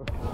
Okay.